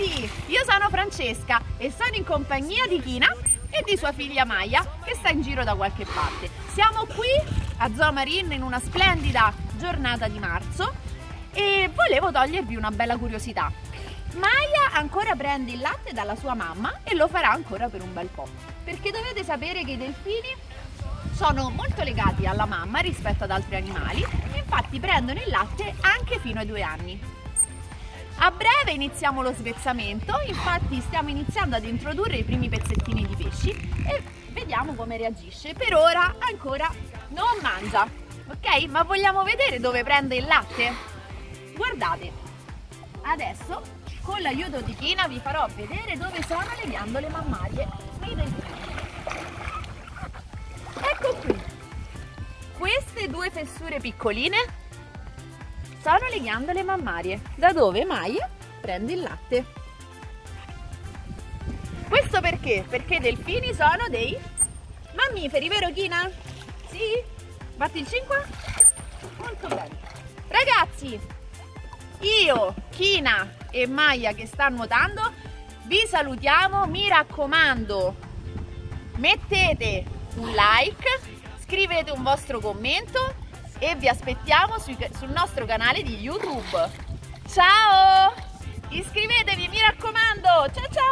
animali! Io sono Francesca e sono in compagnia di Kina e di sua figlia Maya che sta in giro da qualche parte. Siamo qui a Zoo Marine in una splendida giornata di marzo e volevo togliervi una bella curiosità. Maya ancora prende il latte dalla sua mamma e lo farà ancora per un bel po'. Perché dovete sapere che i delfini sono molto legati alla mamma rispetto ad altri animali infatti prendono il latte anche fino ai due anni. A breve iniziamo lo svezzamento, infatti stiamo iniziando ad introdurre i primi pezzettini di pesci e vediamo come reagisce. Per ora ancora non mangia, ok? Ma vogliamo vedere dove prende il latte? Guardate, adesso con l'aiuto di Kina vi farò vedere dove sono le ghiandole mammarie nei. Ecco qui. Queste due fessure piccoline sono le ghiandole mammarie, da dove Maya prende il latte. Questo perché? Perché i delfini sono dei mammiferi, vero Kina? Sì? Batti il 5? Molto bene. Ragazzi, io, Kina e Maya che sta nuotando, vi salutiamo, mi raccomando, mettete un like, scrivete un vostro commento e vi aspettiamo sui, sul nostro canale di YouTube. Ciao! Iscrivetevi, mi raccomando! Ciao ciao!